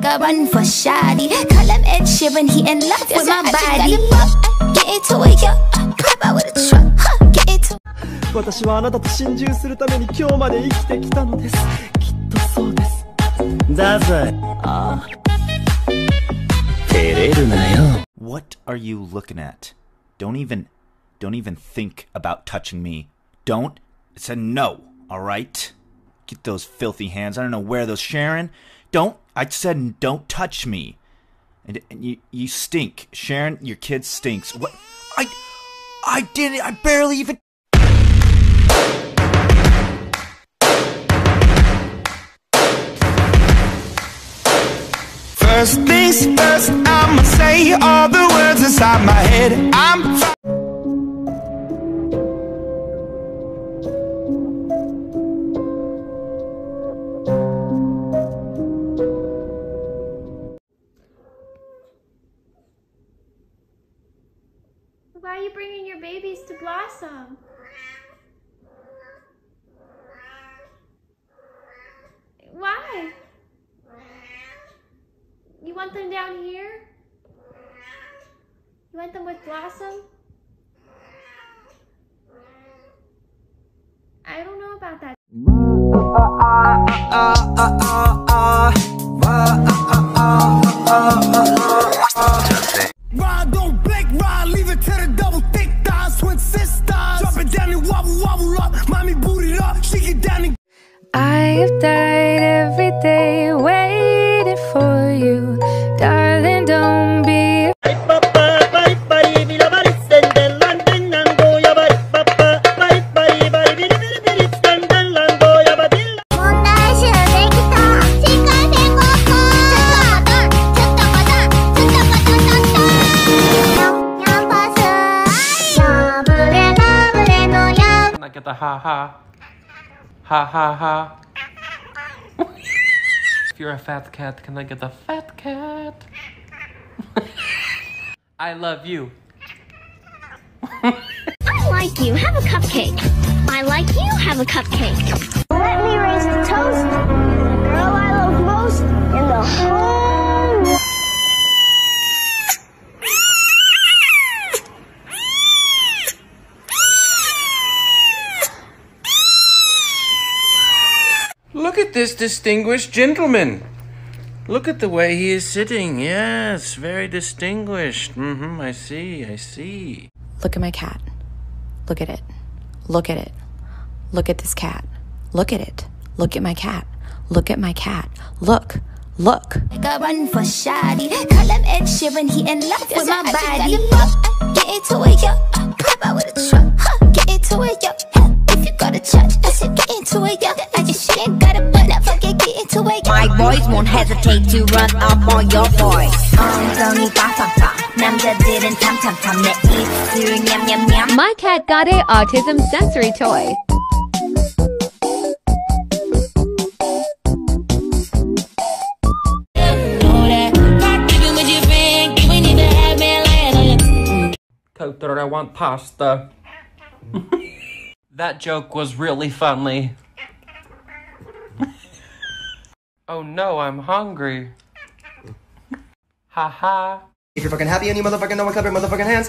Make a run for shoddy. Call him Ed Sheeran, he in love with my body. Get into it, yo. Pop out with a truck. Huh. Get into 私はあなたと心中するために今日まで生きてきたのですきっとそうですだぜああ照れるなよ What are you looking at? Don't even don't even think about touching me. Don't. I said no, alright? Get those filthy hands. I don't know where those Sharon. don't I said don't touch me. And, and you you stink. Sharon, your kid stinks. What I I did it. I barely even First things first, I'ma say all the words inside my head. I'm want them down here? You want them with Blossom? I don't know about that. Ha ha? Ha ha if you're a fat cat, can I get the fat cat? I love you. I like you. Have a cupcake. I like you. Have a cupcake. Let me raise the toast. The girl I love most in the whole world. Look at this distinguished gentleman. Look at the way he is sitting. Yes, very distinguished. Mm-hmm, I see, I see. Look at my cat. Look at it. Look at it. Look at this cat. Look at it. Look at my cat. Look at my cat. Look. Look. Make a run for shoddy. Call him Ed Sheeran, he in love with my body. Get into it, yo. Pop out with a truck. boys won't hesitate to run up on your boys. 엉덩이 빠빠빠 남자들은 탐탐탐 내 입술 냠냠냠 My cat got a autism sensory toy. Coater, I want pasta. that joke was really funny. oh no, I'm hungry. Ha ha. If you're fucking happy and you motherfucking know it, clap your motherfucking hands.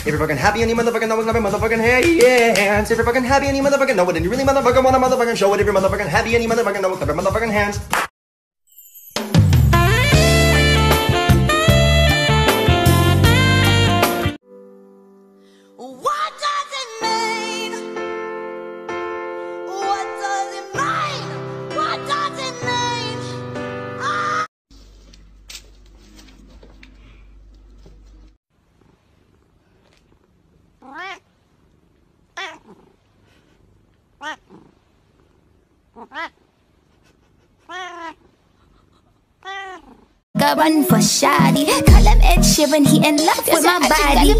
If you're fucking happy and you motherfucking know it, clap your motherfucking hands. If you're fucking happy and you motherfucking know it, and you really motherfucking wanna motherfucking show it, if you're motherfucking happy and you motherfucking know it, clap your motherfucking hands. Go run for shoddy. Call him Ed Sheeran, he in love with my body.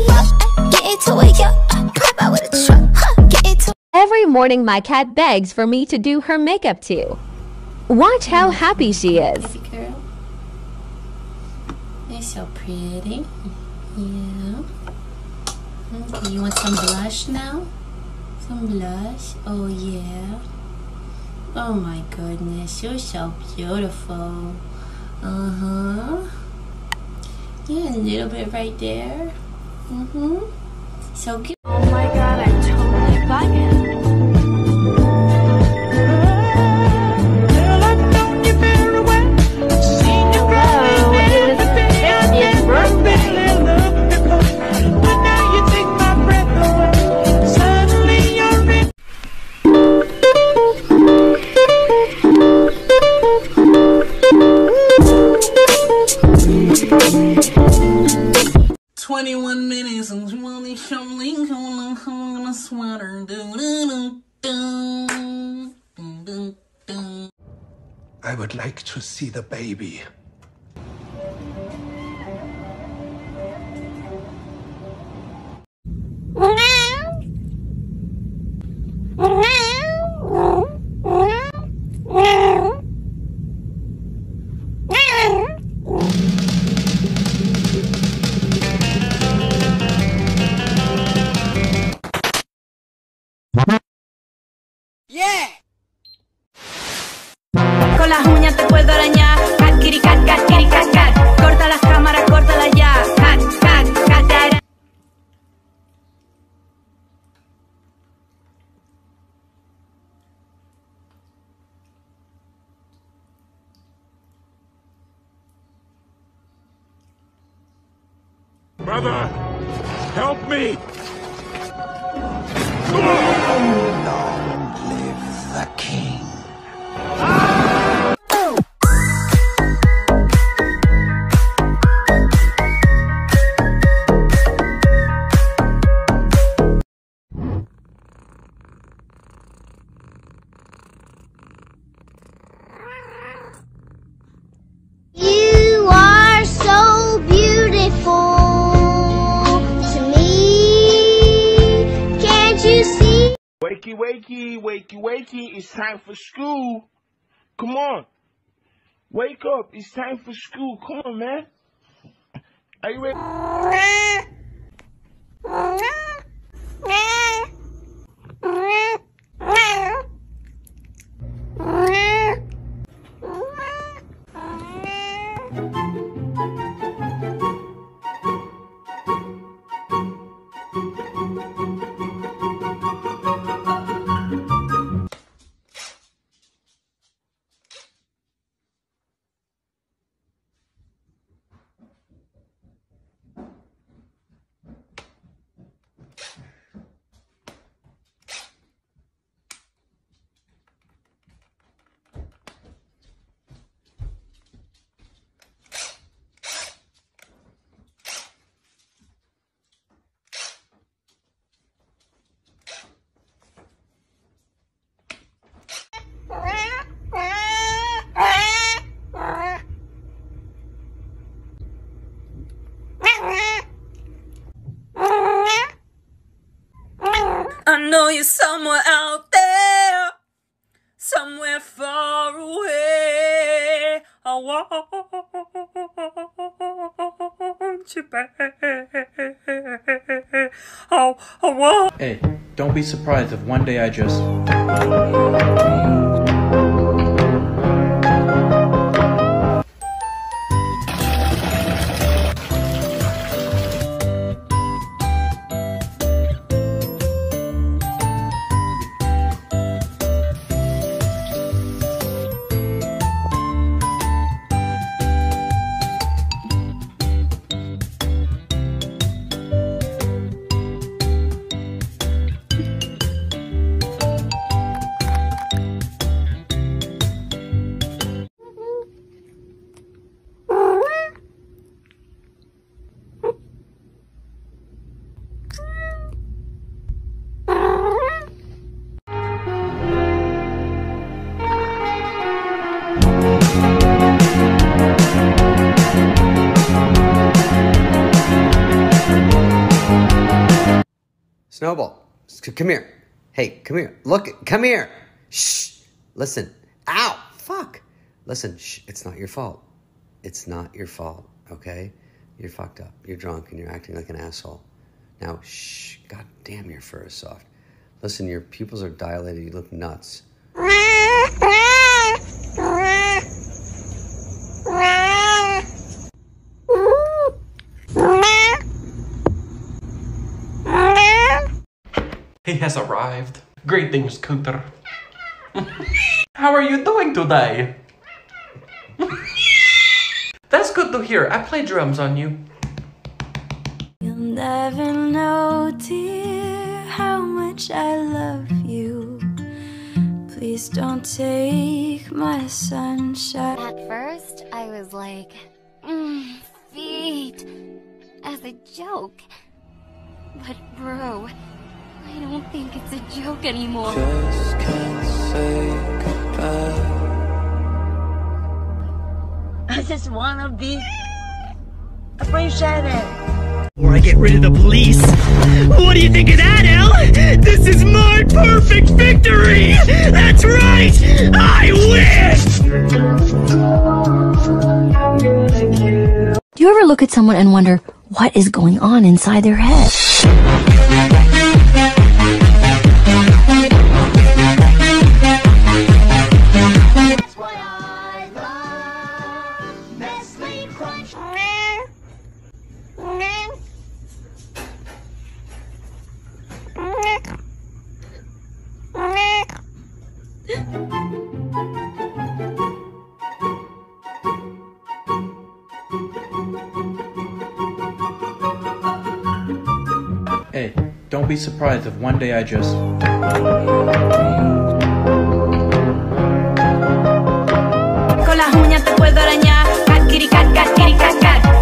Get into it, yo. Pop out with a truck. Huh. Get into Every morning, my cat begs for me to do her makeup too. Watch how happy she is. girl. You're so pretty. Yeah. Okay, you want some blush now? Some blush? Oh, yeah. Oh my goodness, you're so beautiful. Uh-huh. Yeah, a little bit right there. Mm-hmm. So good. I would like to see the baby. Con las uñas te puedo arañar. Cat, kitty, cat, cat, kitty, cat, cat. Corta las cámaras, córtala ya. Cat, cat, cat, ara- Brother, help me! Long wakey. It's time for school. Come on. Wake up. It's time for school. Come on, man. Are you ready? I know you're somewhere out there, somewhere far away. I want you back. Oh, I want. Hey, don't be surprised if one day I just. Snowball, come here. Hey, come here. Look, come here. Shh. Listen. Ow. Fuck. Listen. Shh. It's not your fault. It's not your fault. Okay. You're fucked up. You're drunk and you're acting like an asshole. Now, shh. God damn, your fur is soft. Listen, your pupils are dilated. You look nuts. He has arrived. Greetings, Cooter. How are you doing today? That's good to hear. I play drums on you. You'll never know, dear, how much I love you. Please don't take my sunshine. At first, I was like, mm, feet, as a joke. But bro, I don't think it's a joke anymore. Just can't say goodbye. I just wanna be appreciated. Or I get rid of the police. What do you think of that, El? This is my perfect victory! That's right! I win! Do you ever look at someone and wonder what is going on inside their head? Don't be surprised if one day I just. Con las uñas te puedo arañar. Cat, kitty, cat, cat, kitty, cat, cat.